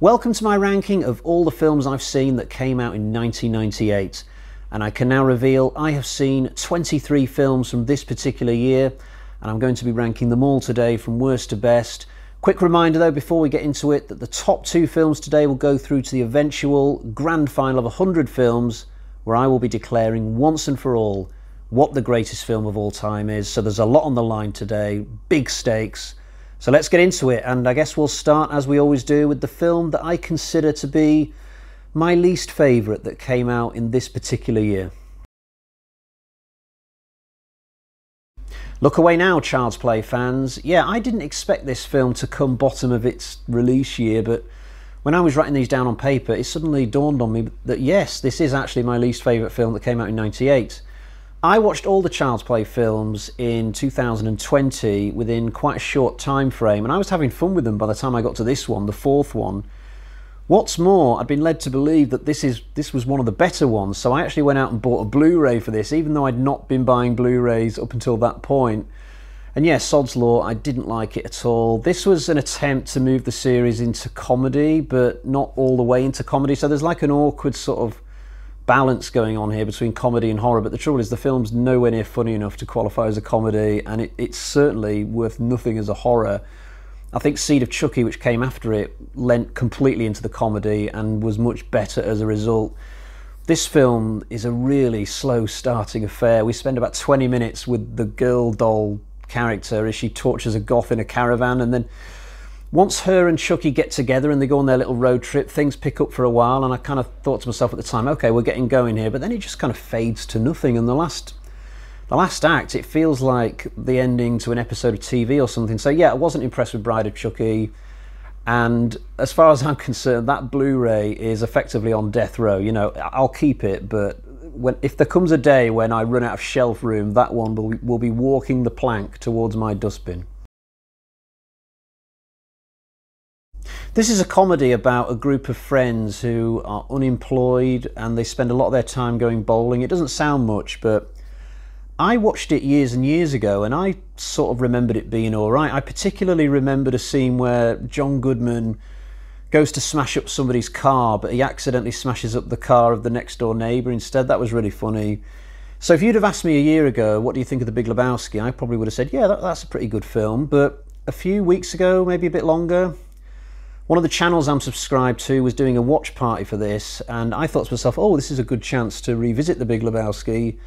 Welcome to my ranking of all the films I've seen that came out in 1998. And I can now reveal I have seen 23 films from this particular year, and I'm going to be ranking them all today from worst to best. Quick reminder though, before we get into it, that the top two films today will go through to the eventual grand final of 100 films, where I will be declaring once and for all what the greatest film of all time is. So there's a lot on the line today, big stakes. So let's get into it, and I guess we'll start as we always do with the film that I consider to be my least favourite that came out in this particular year. Look away now, Child's Play fans. Yeah, I didn't expect this film to come bottom of its release year, but when I was writing these down on paper, it suddenly dawned on me that yes, this is actually my least favourite film that came out in 98. I watched all the Child's Play films in 2020 within quite a short time frame, and I was having fun with them by the time I got to this one, the fourth one. What's more, I'd been led to believe that this is this was one of the better ones, so I actually went out and bought a Blu-ray for this, even though I'd not been buying Blu-rays up until that point. And yes, Sod's Law, I didn't like it at all. This was an attempt to move the series into comedy, but not all the way into comedy. So there's like an awkward sort of balance going on here between comedy and horror, but the trouble is the film's nowhere near funny enough to qualify as a comedy, and it, it's certainly worth nothing as a horror. I think Seed of Chucky, which came after it, lent completely into the comedy and was much better as a result. This film is a really slow starting affair. We spend about 20 minutes with the girl doll character as she tortures a goth in a caravan, and then once her and Chucky get together and they go on their little road trip, things pick up for a while, and I kind of thought to myself at the time, okay, we're getting going here, but then it just kind of fades to nothing. And the last, the last act, it feels like the ending to an episode of TV or something. So yeah, I wasn't impressed with Bride of Chucky, and as far as I'm concerned, that Blu-ray is effectively on death row. You know, I'll keep it, but when if there comes a day when I run out of shelf room, that one will will be walking the plank towards my dustbin. This is a comedy about a group of friends who are unemployed and they spend a lot of their time going bowling. It doesn't sound much, but I watched it years and years ago and I sort of remembered it being all right. I particularly remembered a scene where John Goodman goes to smash up somebody's car, but he accidentally smashes up the car of the next door neighbour instead. That was really funny. So if you'd have asked me a year ago, what do you think of The Big Lebowski? I probably would have said, yeah, that, that's a pretty good film. But a few weeks ago, maybe a bit longer, one of the channels I'm subscribed to was doing a watch party for this, and I thought to myself, oh, this is a good chance to revisit The Big Lebowski,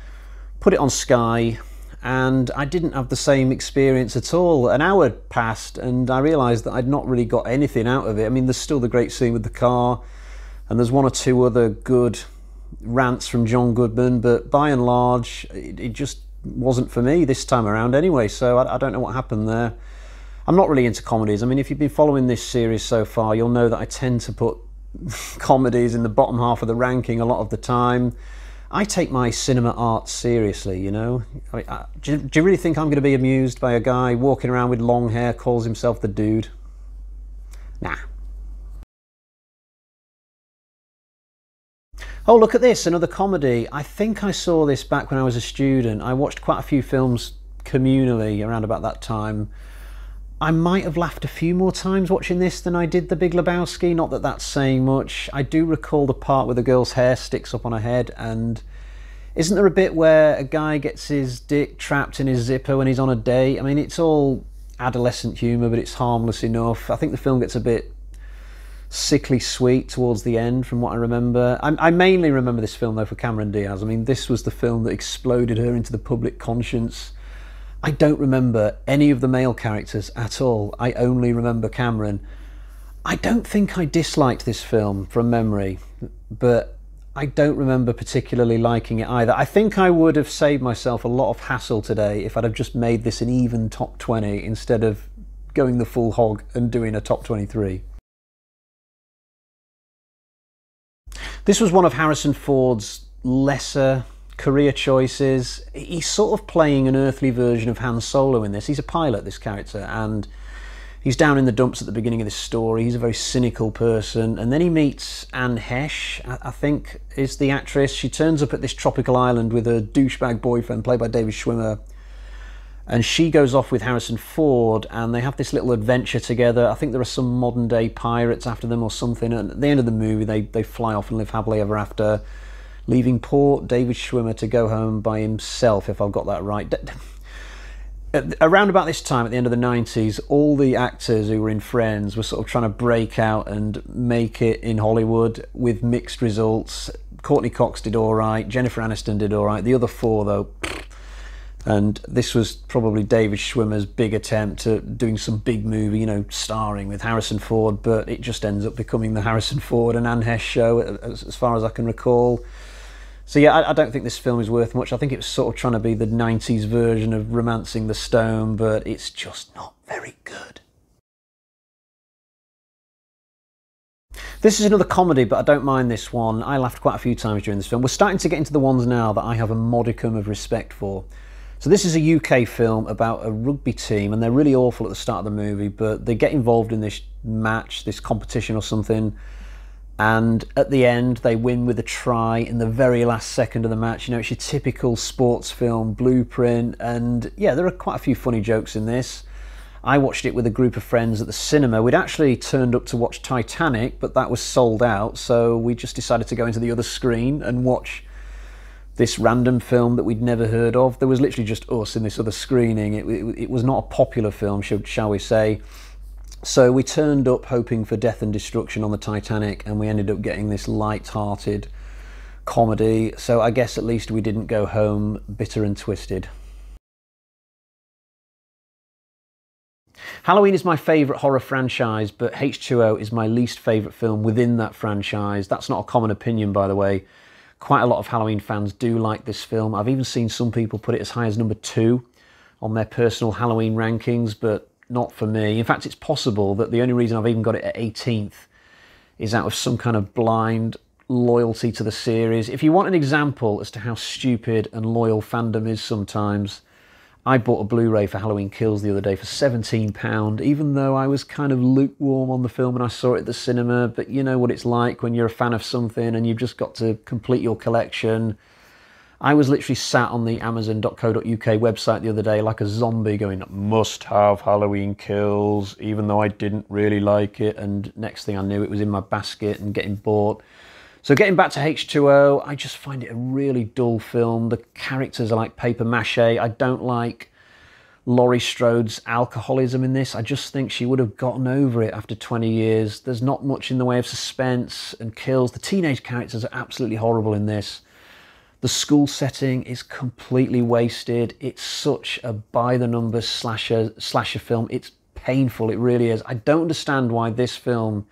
put it on Sky, and I didn't have the same experience at all. An hour passed, and I realised that I'd not really got anything out of it. I mean, there's still the great scene with the car, and there's one or two other good rants from John Goodman, but by and large, it, it just wasn't for me this time around anyway, so I, I don't know what happened there. I'm not really into comedies. I mean, if you've been following this series so far, you'll know that I tend to put comedies in the bottom half of the ranking a lot of the time. I take my cinema art seriously, you know. I mean, I, do, do you really think I'm going to be amused by a guy walking around with long hair, calls himself the dude? Nah. Oh, look at this, another comedy. I think I saw this back when I was a student. I watched quite a few films communally around about that time. I might have laughed a few more times watching this than I did The Big Lebowski. Not that that's saying much. I do recall the part where the girl's hair sticks up on her head, and isn't there a bit where a guy gets his dick trapped in his zipper when he's on a date? I mean, it's all adolescent humour, but it's harmless enough. I think the film gets a bit sickly sweet towards the end, from what I remember. I, I mainly remember this film though for Cameron Diaz. I mean, this was the film that exploded her into the public conscience I don't remember any of the male characters at all. I only remember Cameron. I don't think I disliked this film from memory, but I don't remember particularly liking it either. I think I would have saved myself a lot of hassle today if I'd have just made this an even top 20 instead of going the full hog and doing a top 23. This was one of Harrison Ford's lesser career choices. He's sort of playing an earthly version of Han Solo in this. He's a pilot, this character, and he's down in the dumps at the beginning of this story. He's a very cynical person, and then he meets Anne Heche, I think is the actress. She turns up at this tropical island with a douchebag boyfriend played by David Schwimmer. and she goes off with Harrison Ford, and they have this little adventure together. I think there are some modern day pirates after them or something. And at the end of the movie, they, they fly off and live happily ever after, leaving poor David Schwimmer to go home by himself, if I've got that right. Around about this time, at the end of the 90s, all the actors who were in Friends were sort of trying to break out and make it in Hollywood with mixed results. Courteney Cox did all right, Jennifer Aniston did all right. The other four, though, and this was probably David Schwimmer's big attempt at doing some big movie, you know, starring with Harrison Ford, but it just ends up becoming the Harrison Ford and Anne Heche show, as, as far as I can recall. So yeah, I, I, don't think this film is worth much. I think it was sort of trying to be the '90s version of *Romancing the Stone*, but it's just not very good. This is another comedy, but I don't mind this one. I laughed quite a few times during this film. We're starting to get into the ones now that I have a modicum of respect for. So this is a UK film about a rugby team, and they're really awful at the start of the movie, but they get involved in this match, this competition or something, and at the end they win with a try in the very last second of the match. You know, it's your typical sports film blueprint, and yeah, there are quite a few funny jokes in this. I watched it with a group of friends at the cinema. We'd actually turned up to watch Titanic, but that was sold out, so we just decided to go into the other screen and watch this random film that we'd never heard of. There was literally just us in this other screening. It, it, it was not a popular film, shall, shall we say. So we turned up hoping for death and destruction on the Titanic, and we ended up getting this light-hearted comedy. So I guess at least we didn't go home bitter and twisted. Halloween is my favourite horror franchise, but H2O is my least favourite film within that franchise. That's not a common opinion, by the way. Quite a lot of Halloween fans do like this film. I've even seen some people put it as high as number two on their personal Halloween rankings, but not for me. In fact, it's possible that the only reason I've even got it at 18th is out of some kind of blind loyalty to the series. If you want an example as to how stupid and loyal fandom is sometimes, I bought a Blu-ray for Halloween Kills the other day for £17, even though I was kind of lukewarm on the film and I saw it at the cinema. But you know what it's like when you're a fan of something and you've just got to complete your collection. I was literally sat on the Amazon.co.uk website the other day like a zombie going, must have Halloween Kills, even though I didn't really like it. And next thing I knew, it was in my basket and getting bought. So getting back to H2O, I just find it a really dull film. The characters are like paper mache. I don't like Laurie Strode's alcoholism in this. I just think she would have gotten over it after 20 years. There's not much in the way of suspense and kills. The teenage characters are absolutely horrible in this. The school setting is completely wasted. It's such a by the numbers slasher slasher film. It's painful, it really is. I don't understand why this film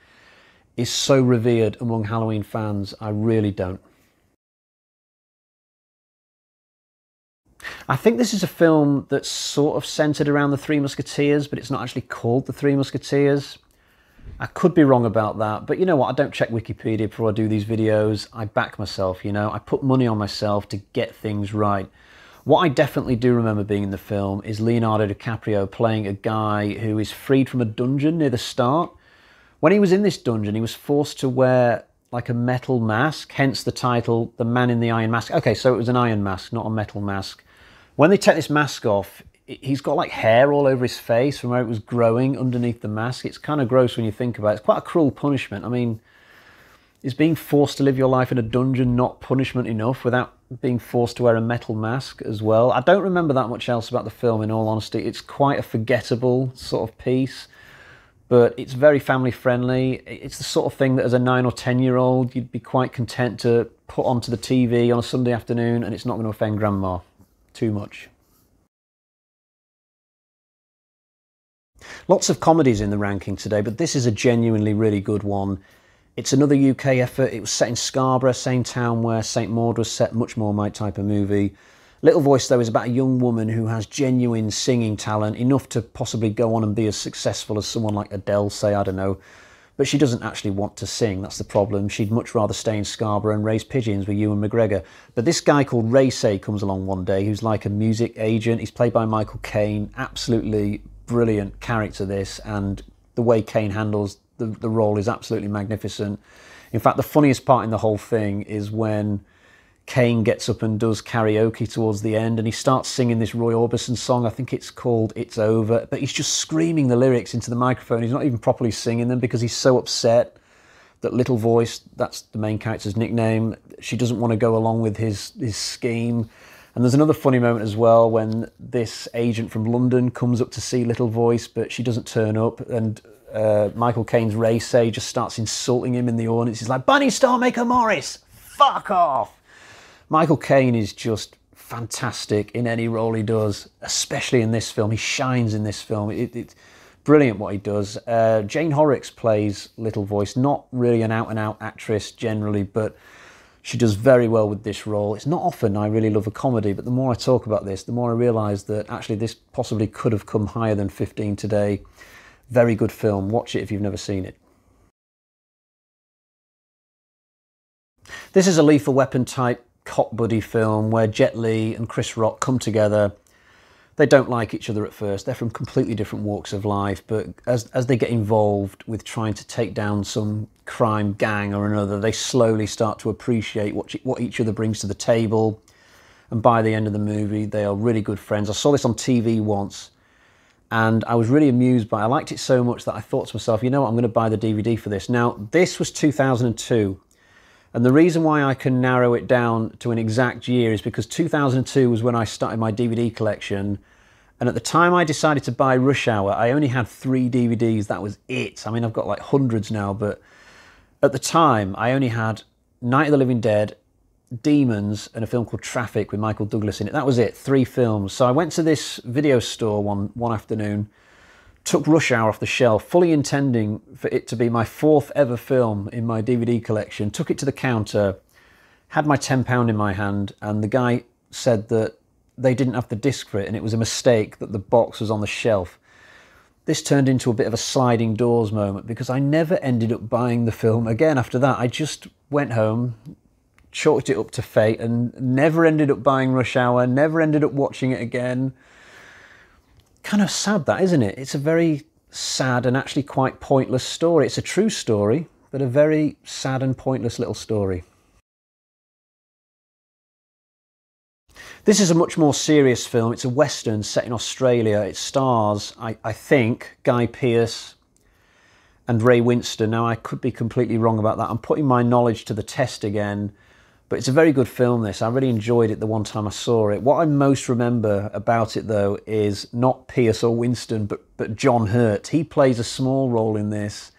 is so revered among Halloween fans. I really don't. I think this is a film that's sort of centered around the Three Musketeers, but it's not actually called the Three Musketeers. I could be wrong about that, but you know what? I don't check Wikipedia before I do these videos. I back myself, you know. I put money on myself to get things right. What I definitely do remember being in the film is Leonardo DiCaprio playing a guy who is freed from a dungeon near the start when he was in this dungeon, he was forced to wear like a metal mask, hence the title, The Man in the Iron Mask. Okay, so it was an iron mask, not a metal mask. When they take this mask off, he's got like hair all over his face from where it was growing underneath the mask. It's kind of gross when you think about it. It's quite a cruel punishment. I mean, is being forced to live your life in a dungeon not punishment enough without being forced to wear a metal mask as well? I don't remember that much else about the film, in all honesty. It's quite a forgettable sort of piece but it's very family friendly. It's the sort of thing that as a nine or 10 year old, you'd be quite content to put onto the TV on a Sunday afternoon and it's not going to offend grandma too much. Lots of comedies in the ranking today, but this is a genuinely really good one. It's another UK effort. It was set in Scarborough, same town where St Maud was set, much more my type of movie. Little Voice, though, is about a young woman who has genuine singing talent, enough to possibly go on and be as successful as someone like Adele, say, I don't know. But she doesn't actually want to sing, that's the problem. She'd much rather stay in Scarborough and raise pigeons with Ewan McGregor. But this guy called Ray Say comes along one day, who's like a music agent. He's played by Michael Caine. Absolutely brilliant character, this, and the way Caine handles the, the role is absolutely magnificent. In fact, the funniest part in the whole thing is when Caine gets up and does karaoke towards the end, and he starts singing this Roy Orbison song. I think it's called "It's Over," but he's just screaming the lyrics into the microphone. He's not even properly singing them because he's so upset that Little Voice, that's the main character's nickname, she doesn't want to go along with his his scheme. And there's another funny moment as well when this agent from London comes up to see Little Voice, but she doesn't turn up, and uh, Michael Caine's race just starts insulting him in the audience. He's like, "Bunny Starmaker Morris, fuck off!" Michael Caine is just fantastic in any role he does, especially in this film. He shines in this film. It, it's brilliant what he does. Uh, Jane Horrocks plays Little Voice, not really an out and out actress generally, but she does very well with this role. It's not often I really love a comedy, but the more I talk about this, the more I realise that actually this possibly could have come higher than 15 today. Very good film. Watch it if you've never seen it. This is a lethal weapon type cop buddy film where Jet Li and Chris Rock come together. They don't like each other at first. They're from completely different walks of life, but as, as they get involved with trying to take down some crime gang or another, they slowly start to appreciate what, what each other brings to the table. And by the end of the movie, they are really good friends. I saw this on TV once and I was really amused by it. I liked it so much that I thought to myself, you know what, I'm going to buy the DVD for this. Now, this was 2002. And the reason why I can narrow it down to an exact year is because 2002 was when I started my DVD collection. And at the time I decided to buy Rush Hour, I only had three DVDs. That was it. I mean, I've got like hundreds now, but at the time I only had Night of the Living Dead, Demons, and a film called Traffic with Michael Douglas in it. That was it, three films. So I went to this video store one, one afternoon took Rush Hour off the shelf, fully intending for it to be my fourth ever film in my DVD collection, took it to the counter, had my £10 in my hand, and the guy said that they didn't have the disc for it and it was a mistake that the box was on the shelf. This turned into a bit of a sliding doors moment because I never ended up buying the film again after that. I just went home, chalked it up to fate, and never ended up buying Rush Hour, never ended up watching it again kind of sad, that isn't it? It's a very sad and actually quite pointless story. It's a true story, but a very sad and pointless little story. This is a much more serious film. It's a western set in Australia. It stars, I, I think, Guy Pearce and Ray Winstone. Now, I could be completely wrong about that. I'm putting my knowledge to the test again but it's a very good film, this. I really enjoyed it the one time I saw it. What I most remember about it, though, is not Pearce or Winstone, but, but John Hurt. He plays a small role in this.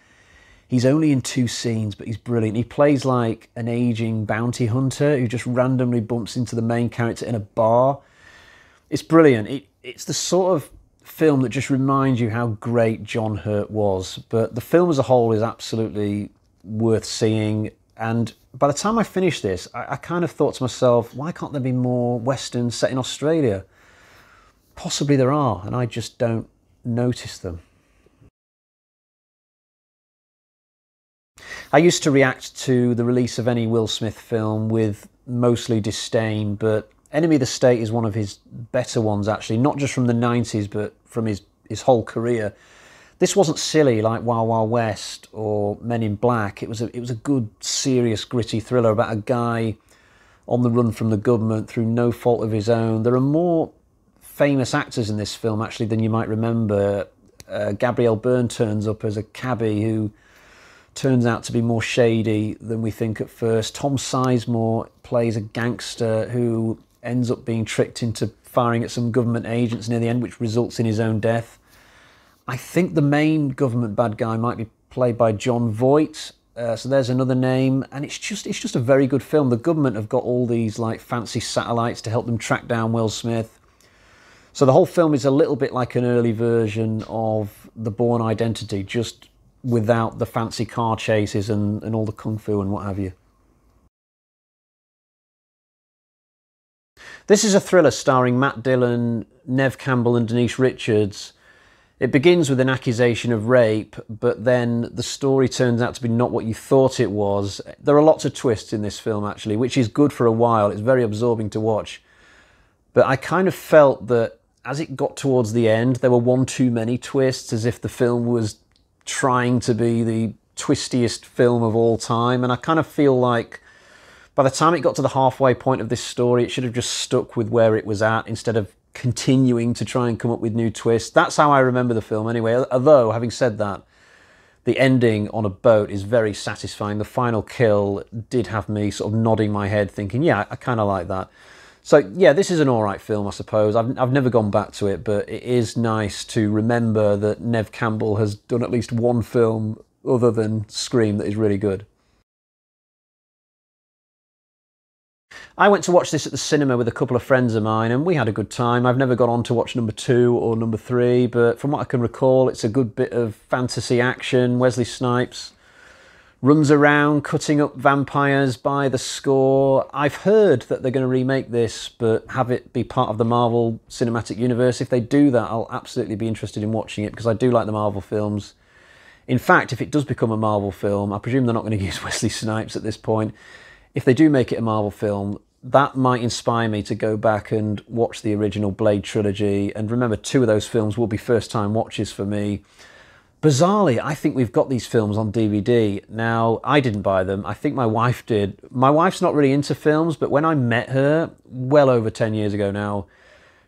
He's only in two scenes, but he's brilliant. He plays like an aging bounty hunter who just randomly bumps into the main character in a bar. It's brilliant. It, it's the sort of film that just reminds you how great John Hurt was. But the film as a whole is absolutely worth seeing. And by the time I finished this, I, I, kind of thought to myself, why can't there be more westerns set in Australia? Possibly there are, and I just don't notice them. I used to react to the release of any Will Smith film with mostly disdain, but Enemy of the State is one of his better ones, actually, not just from the 90s, but from his, his whole career. This wasn't silly like Wild Wild West or Men in Black. It was a, it was a good, serious, gritty thriller about a guy on the run from the government through no fault of his own. There are more famous actors in this film actually than you might remember. Uh, Gabriel Byrne turns up as a cabbie who turns out to be more shady than we think at first. Tom Sizemore plays a gangster who ends up being tricked into firing at some government agents near the end, which results in his own death. I think the main government bad guy might be played by Jon Voight. Uh, so there's another name, and it's just it's just a very good film. The government have got all these like fancy satellites to help them track down Will Smith. So the whole film is a little bit like an early version of The Bourne Identity, just without the fancy car chases and, and all the kung fu and what have you. This is a thriller starring Matt Dillon, Neve Campbell, and Denise Richards. It begins with an accusation of rape, but then the story turns out to be not what you thought it was. There are lots of twists in this film, actually, which is good for a while. It's very absorbing to watch. But I kind of felt that as it got towards the end, there were one too many twists, as if the film was trying to be the twistiest film of all time. And I kind of feel like By the time it got to the halfway point of this story, it should have just stuck with where it was at instead of continuing to try and come up with new twists. That's how I remember the film anyway. Although, having said that, the ending on a boat is very satisfying. The final kill did have me sort of nodding my head, thinking, yeah, I kind of like that. So, yeah, this is an all right film, I suppose. I've, I've never gone back to it, but it is nice to remember that Neve Campbell has done at least one film other than Scream that is really good. I went to watch this at the cinema with a couple of friends of mine and we had a good time. I've never gone on to watch number two or number three, but from what I can recall, it's a good bit of fantasy action. Wesley Snipes runs around cutting up vampires by the score. I've heard that they're going to remake this, but have it be part of the Marvel Cinematic Universe. If they do that, I'll absolutely be interested in watching it because I do like the Marvel films. In fact, if it does become a Marvel film, I presume they're not going to use Wesley Snipes at this point if they do make it a Marvel film, that might inspire me to go back and watch the original Blade trilogy. And remember, two of those films will be first time watches for me. Bizarrely, I think we've got these films on DVD. Now, I didn't buy them. I think my wife did. My wife's not really into films, but when I met her, well over 10 years ago now,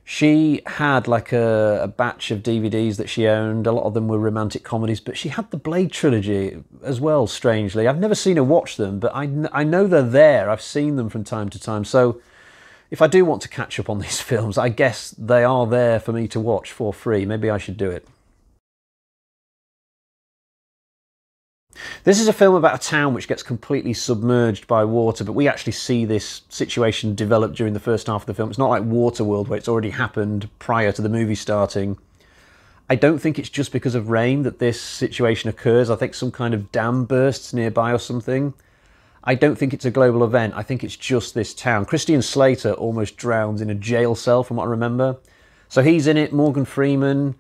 she had like a, a, batch of DVDs that she owned. A lot of them were romantic comedies, but she had the Blade trilogy as well, strangely. I've never seen her watch them, but I, I know they're there. I've seen them from time to time. So if I do want to catch up on these films, I guess they are there for me to watch for free. Maybe I should do it. This is a film about a town which gets completely submerged by water, but we actually see this situation develop during the first half of the film. It's not like Waterworld where it's already happened prior to the movie starting. I don't think it's just because of rain that this situation occurs. I think some kind of dam bursts nearby or something. I don't think it's a global event. I think it's just this town. Christian Slater almost drowns in a jail cell, from what I remember. So he's in it. Morgan Freeman,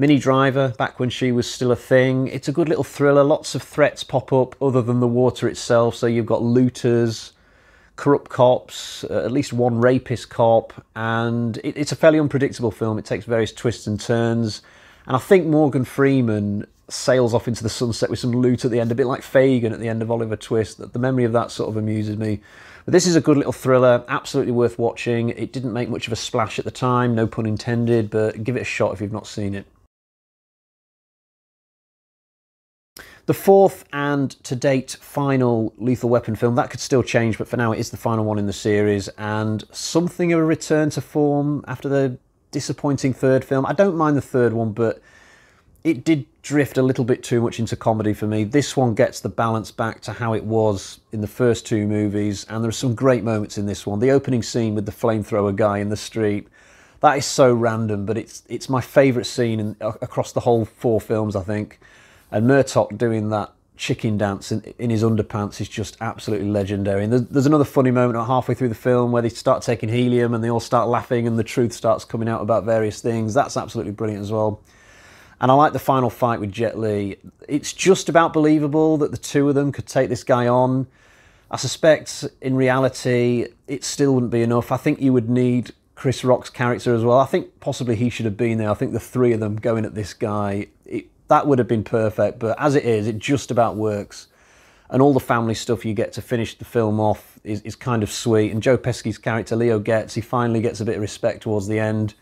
Minnie Driver, back when she was still a thing. It's a good little thriller. Lots of threats pop up other than the water itself. So you've got looters, corrupt cops, uh, at least one rapist cop, and it, it's a fairly unpredictable film. It takes various twists and turns. And I think Morgan Freeman sails off into the sunset with some loot at the end, a bit like Fagin at the end of Oliver Twist. The memory of that sort of amuses me. But this is a good little thriller, absolutely worth watching. It didn't make much of a splash at the time, no pun intended, but give it a shot if you've not seen it. The fourth and to date final Lethal Weapon film, that could still change, but for now it is the final one in the series and something of a return to form after the disappointing third film. I don't mind the third one, but it did drift a little bit too much into comedy for me. This one gets the balance back to how it was in the first two movies, and there are some great moments in this one. The opening scene with the flamethrower guy in the street, that is so random, but it's it's my favourite scene in, across the whole four films, I think. And Murtaugh doing that chicken dance in, in his underpants is just absolutely legendary. And there's, there's another funny moment halfway through the film where they start taking helium and they all start laughing and the truth starts coming out about various things. That's absolutely brilliant as well. And I like the final fight with Jet Li. It's just about believable that the two of them could take this guy on. I suspect in reality it still wouldn't be enough. I think you would need Chris Rock's character as well. I think possibly he should have been there. I think the three of them going at this guy, it, that would have been perfect. But as it is, it just about works. And all the family stuff you get to finish the film off is, is kind of sweet. And Joe Pesci's character, Leo Getz, he finally gets a bit of respect towards the end.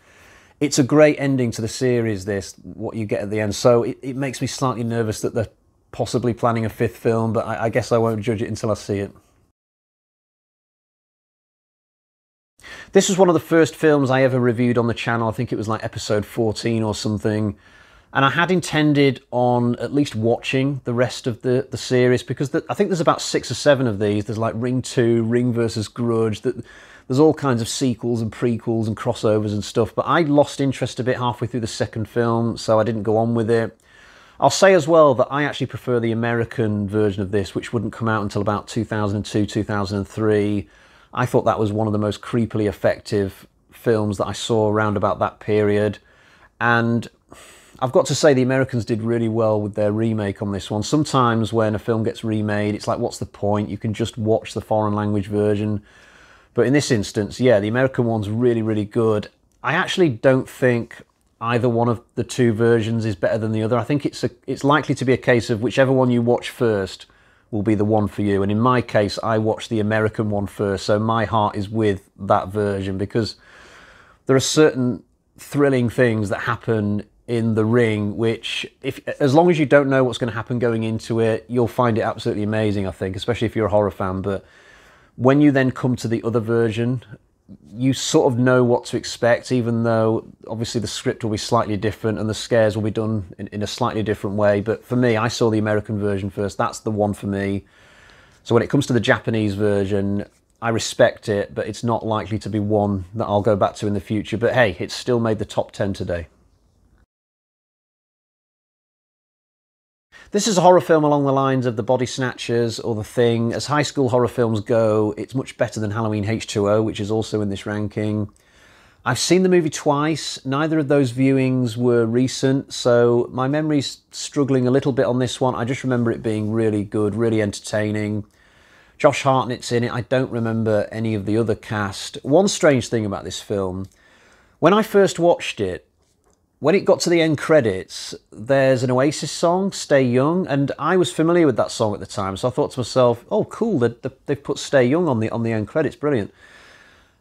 It's a great ending to the series, this, what you get at the end. So it, it makes me slightly nervous that they're possibly planning a fifth film, but I, I guess I won't judge it until I see it. This was one of the first films I ever reviewed on the channel. I think it was like episode 14 or something. And I had intended on at least watching the rest of the, the series because the, I think there's about six or seven of these. There's like Ring 2, Ring versus Grudge. That There's all kinds of sequels and prequels and crossovers and stuff. But I lost interest a bit halfway through the second film, so I didn't go on with it. I'll say as well that I actually prefer the American version of this, which wouldn't come out until about 2002, 2003. I thought that was one of the most creepily effective films that I saw around about that period. And I've got to say the Americans did really well with their remake on this one. Sometimes when a film gets remade, it's like, what's the point? You can just watch the foreign language version. But in this instance, yeah, the American one's really, really good. I actually don't think either one of the two versions is better than the other. I think it's a, it's likely to be a case of whichever one you watch first will be the one for you. And in my case, I watched the American one first, so my heart is with that version because there are certain thrilling things that happen in the ring which if as long as you don't know what's going to happen going into it you'll find it absolutely amazing i think especially if you're a horror fan but when you then come to the other version you sort of know what to expect even though obviously the script will be slightly different and the scares will be done in, in a slightly different way but for me i saw the american version first that's the one for me so when it comes to the japanese version I respect it, but it's not likely to be one that I'll go back to in the future. But hey, it's still made the top 10 today. This is a horror film along the lines of The Body Snatchers or The Thing. As high school horror films go, it's much better than Halloween H2O, which is also in this ranking. I've seen the movie twice. Neither of those viewings were recent, so my memory's struggling a little bit on this one. I just remember it being really good, really entertaining. Josh Hartnett's in it. I don't remember any of the other cast. One strange thing about this film, when I first watched it, when it got to the end credits, there's an Oasis song, Stay Young, and I was familiar with that song at the time, so I thought to myself, oh, cool, they've put Stay Young on the, on the end credits, brilliant.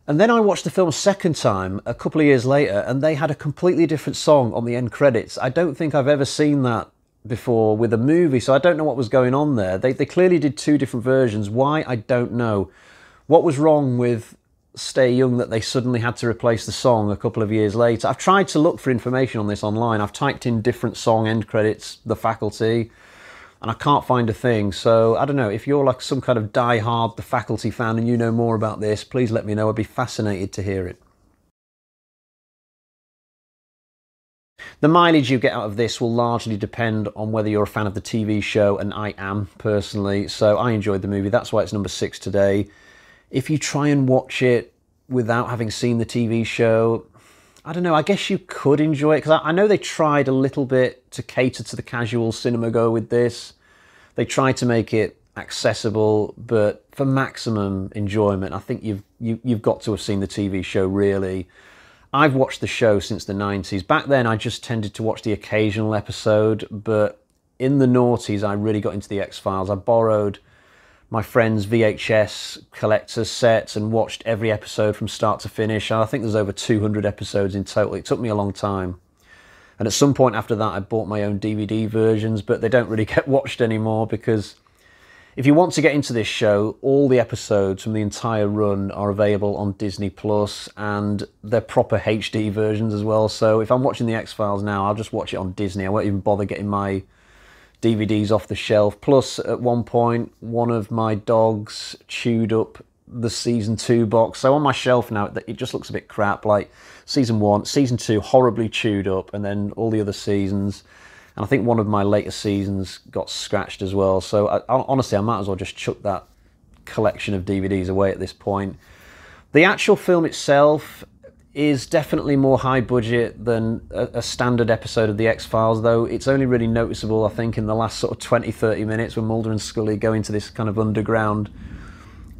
And then I watched the film a second time a couple of years later, and they had a completely different song on the end credits. I don't think I've ever seen that before with a movie, so I don't know what was going on there. They, they clearly did two different versions. Why? I don't know. What was wrong with Stay Young that they suddenly had to replace the song a couple of years later? I've tried to look for information on this online. I've typed in different song end credits, The Faculty, and I can't find a thing. So I don't know. If you're like some kind of die-hard The Faculty fan and you know more about this, please let me know. I'd be fascinated to hear it. The mileage you get out of this will largely depend on whether you're a fan of the TV show, and I am personally. So I enjoyed the movie. That's why it's number six today. If you try and watch it without having seen the TV show, I don't know. I guess you could enjoy it because I, I know they tried a little bit to cater to the casual cinema go with this. They tried to make it accessible, but for maximum enjoyment, I think you've you, you've got to have seen the TV show really. I've watched the show since the 90s. Back then, I just tended to watch the occasional episode, but in the noughties, I really got into the X Files. I borrowed my friend's VHS collector sets and watched every episode from start to finish. And I think there's over 200 episodes in total. It took me a long time. And at some point after that, I bought my own DVD versions, but they don't really get watched anymore because if you want to get into this show, all the episodes from the entire run are available on Disney Plus, and they're proper HD versions as well. So if I'm watching the X Files now, I'll just watch it on Disney. I won't even bother getting my DVDs off the shelf. Plus, at one point, one of my dogs chewed up the season two box. So on my shelf now, it just looks a bit crap. Like season one, season two, horribly chewed up, and then all the other seasons. And I think one of my later seasons got scratched as well. So I, honestly, I might as well just chuck that collection of DVDs away at this point. The actual film itself is definitely more high budget than a, a standard episode of The X Files, though it's only really noticeable, I think, in the last sort of 20 30 minutes when Mulder and Scully go into this kind of underground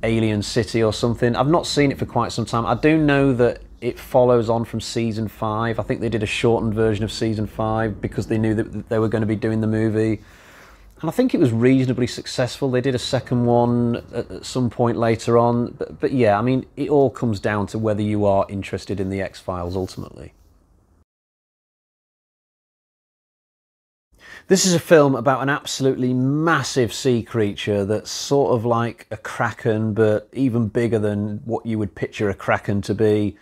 alien city or something. I've not seen it for quite some time. I do know that it follows on from season five. I think they did a shortened version of season five because they knew that they were going to be doing the movie. And I think it was reasonably successful. They did a second one at some point later on. But, but yeah, I mean, it all comes down to whether you are interested in the X Files ultimately. This is a film about an absolutely massive sea creature that's sort of like a kraken, but even bigger than what you would picture a kraken to be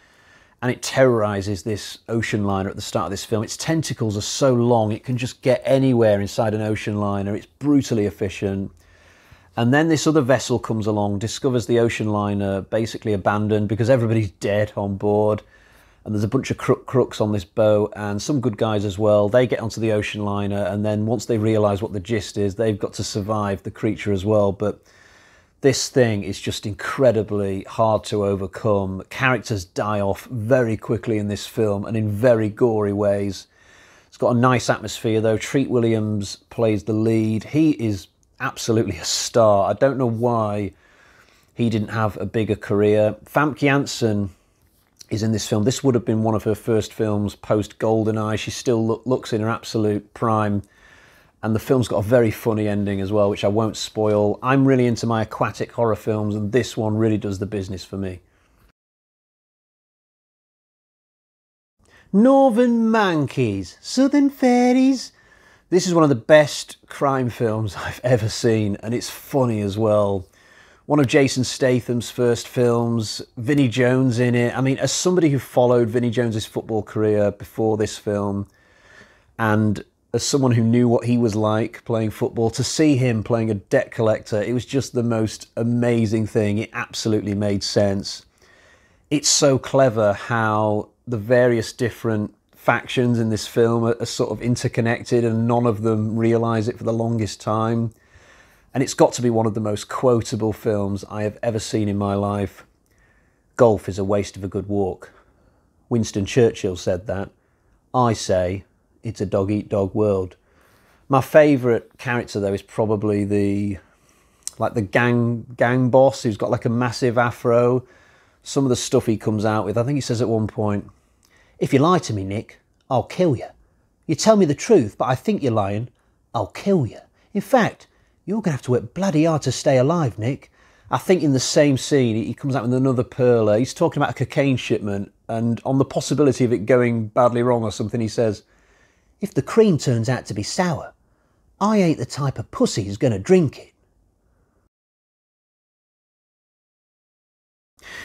and it terrorizes this ocean liner at the start of this film. Its tentacles are so long, it can just get anywhere inside an ocean liner. It's brutally efficient. And then this other vessel comes along, discovers the ocean liner basically abandoned because everybody's dead on board. And there's a bunch of crook crooks on this boat and some good guys as well. They get onto the ocean liner, and then once they realize what the gist is, they've got to survive the creature as well. But this thing is just incredibly hard to overcome. Characters die off very quickly in this film and in very gory ways. It's got a nice atmosphere though. Treat Williams plays the lead. He is absolutely a star. I don't know why he didn't have a bigger career. Famke Janssen is in this film. This would have been one of her first films post Goldeneye. She still look, looks in her absolute prime And the film's got a very funny ending as well, which I won't spoil. I'm really into my aquatic horror films, and this one really does the business for me. Northern Monkeys, Southern Fairies. This is one of the best crime films I've ever seen, and it's funny as well. One of Jason Statham's first films, Vinnie Jones in it. I mean, as somebody who followed Vinnie Jones's football career before this film, and as someone who knew what he was like playing football, to see him playing a debt collector, it was just the most amazing thing. It absolutely made sense. It's so clever how the various different factions in this film are, are, sort of interconnected and none of them realize it for the longest time. And it's got to be one of the most quotable films I have ever seen in my life. Golf is a waste of a good walk. Winston Churchill said that. I say it's a dog eat dog world. My favourite character though is probably the like the gang gang boss who's got like a massive afro. Some of the stuff he comes out with, I think he says at one point, if you lie to me, Nick, I'll kill you. You tell me the truth, but I think you're lying, I'll kill you. In fact, you're to have to work bloody hard to stay alive, Nick. I think in the same scene, he comes out with another perler. He's talking about a cocaine shipment, and on the possibility of it going badly wrong or something, he says, If the cream turns out to be sour, I ain't the type of pussy who's going to drink it.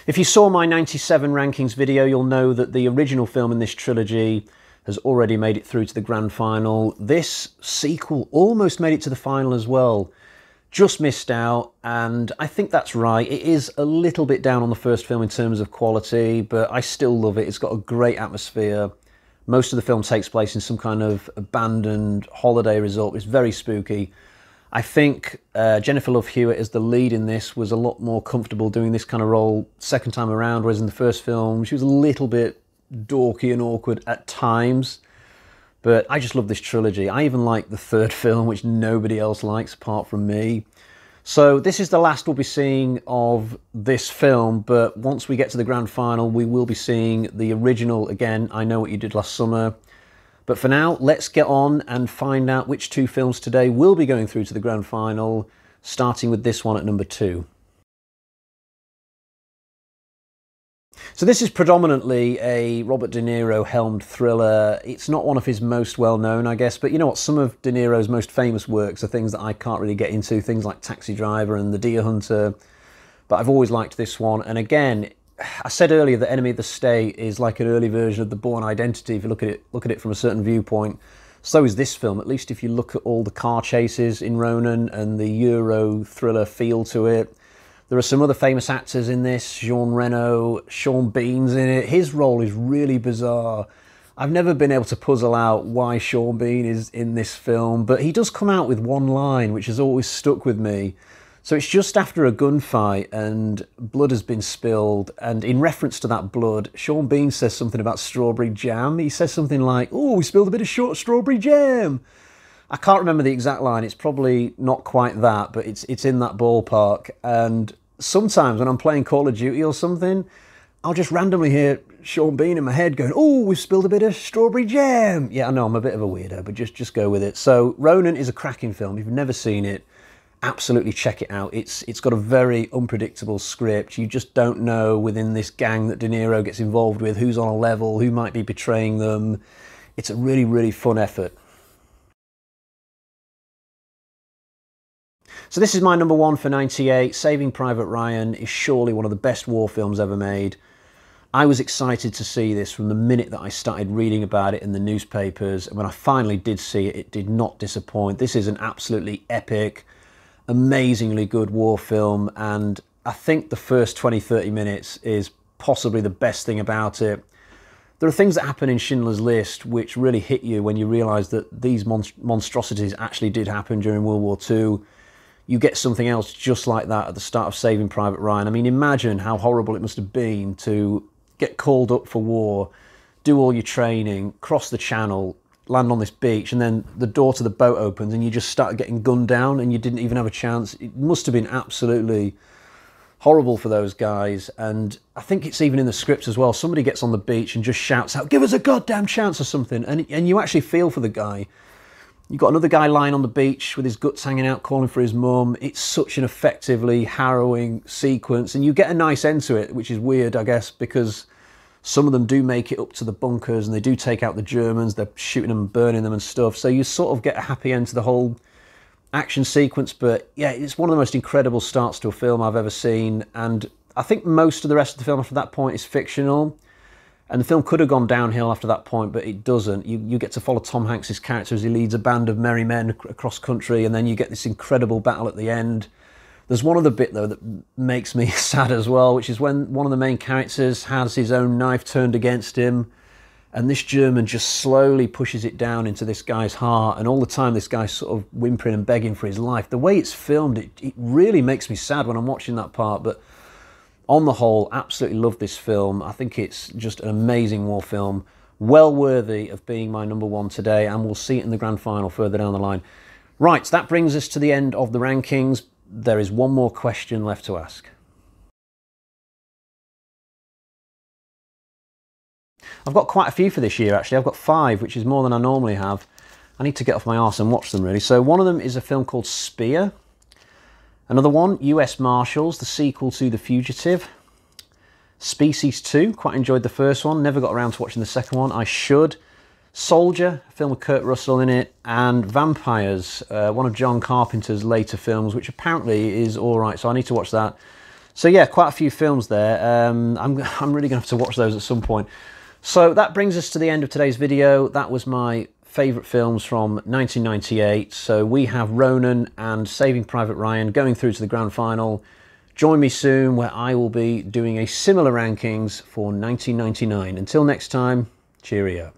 If you saw my 97 rankings video, you'll know that the original film in this trilogy has already made it through to the grand final. This sequel almost made it to the final as well. Just missed out, and I think that's right. It is a little bit down on the first film in terms of quality, but I still love it. It's got a great atmosphere. Most of the film takes place in some kind of abandoned holiday resort. It's very spooky. I think uh, Jennifer Love Hewitt as the lead in this was a lot more comfortable doing this kind of role second time around, whereas in the first film she was a little bit dorky and awkward at times. But I just love this trilogy. I even like the third film, which nobody else likes apart from me. So this is the last we'll be seeing of this film, but once we get to the grand final, we will be seeing the original again. I Know What You Did Last Summer. But for now, let's get on and find out which two films today will be going through to the grand final, starting with this one at number two. So this is predominantly a Robert De Niro helmed thriller. It's not one of his most well known, I guess, but you know what? Some of De Niro's most famous works are things that I can't really get into, things like Taxi Driver and The Deer Hunter. But I've always liked this one. And again, I said earlier that Enemy of the State is like an early version of the Bourne Identity. If you look at it, look at it from a certain viewpoint, so is this film. At least if you look at all the car chases in Ronin and the Euro thriller feel to it. There are some other famous actors in this. Jean Reno, Sean Bean's in it. His role is really bizarre. I've never been able to puzzle out why Sean Bean is in this film, but he does come out with one line which has always stuck with me. So it's just after a gunfight and blood has been spilled. And in reference to that blood, Sean Bean says something about strawberry jam. He says something like, Oh, we spilled a bit of short strawberry jam. I can't remember the exact line. It's probably not quite that, but it's, it's in that ballpark. And sometimes when I'm playing Call of Duty or something, I'll just randomly hear Sean Bean in my head going, Oh, we've spilled a bit of strawberry jam. Yeah, I know I'm a bit of a weirdo, but just, just go with it. So, Ronin is a cracking film. If you've never seen it, absolutely check it out. It's it's got a very unpredictable script. You just don't know within this gang that De Niro gets involved with who's on a level, who might be betraying them. It's a really really fun effort. So this is my number one for 98. Saving Private Ryan is surely one of the best war films ever made. I was excited to see this from the minute that I started reading about it in the newspapers. And when I finally did see it, it did not disappoint. This is an absolutely epic, amazingly good war film and I think the first 20 30 minutes is possibly the best thing about it. There are things that happen in Schindler's List which really hit you when you realise that these monstrosities actually did happen during World War II. You get something else just like that at the start of Saving Private Ryan. I mean, imagine how horrible it must have been to get called up for war, do all your training, cross the channel, land on this beach, and then the door to the boat opens, and you just start getting gunned down, and you didn't even have a chance. It must have been absolutely horrible for those guys. And I think it's even in the script as well. Somebody gets on the beach and just shouts out, "Give us a goddamn chance" or something, and and you actually feel for the guy. You've got another guy lying on the beach with his guts hanging out, calling for his mum. It's such an effectively harrowing sequence, and you get a nice end to it, which is weird, I guess, because some of them do make it up to the bunkers and they do take out the Germans. They're shooting them, and burning them, and stuff. So you sort of get a happy end to the whole action sequence. But yeah, it's one of the most incredible starts to a film I've ever seen, and I think most of the rest of the film after that point is fictional. And the film could have gone downhill after that point, but it doesn't. You, you get to follow Tom Hanks's character as he leads a band of merry men across country, and then you get this incredible battle at the end. There's one other bit though that makes me sad as well, which is when one of the main characters has his own knife turned against him, and this German just slowly pushes it down into this guy's heart, and all the time this guy's sort of whimpering and begging for his life. The way it's filmed, it, it really makes me sad when I'm watching that part, but on the whole, absolutely love this film. I think it's just an amazing war film, well worthy of being my number one today, and we'll see it in the grand final further down the line. Right, so that brings us to the end of the rankings. There is one more question left to ask. I've got quite a few for this year actually. I've got five, which is more than I normally have. I need to get off my arse and watch them really. So one of them is a film called Sphere. Another one, US Marshals, the sequel to The Fugitive. Species 2, quite enjoyed the first one, never got around to watching the second one, I should. Soldier, a film with Kurt Russell in it, and Vampires, uh, one of John Carpenter's later films, which apparently is alright, so I need to watch that. So yeah, quite a few films there. Um, I'm, I'm really going to have to watch those at some point. So that brings us to the end of today's video. That was my favourite films from 1998. So we have Ronin and Saving Private Ryan going through to the grand final. Join me soon where I will be doing a similar rankings for 1999. Until next time, cheerio.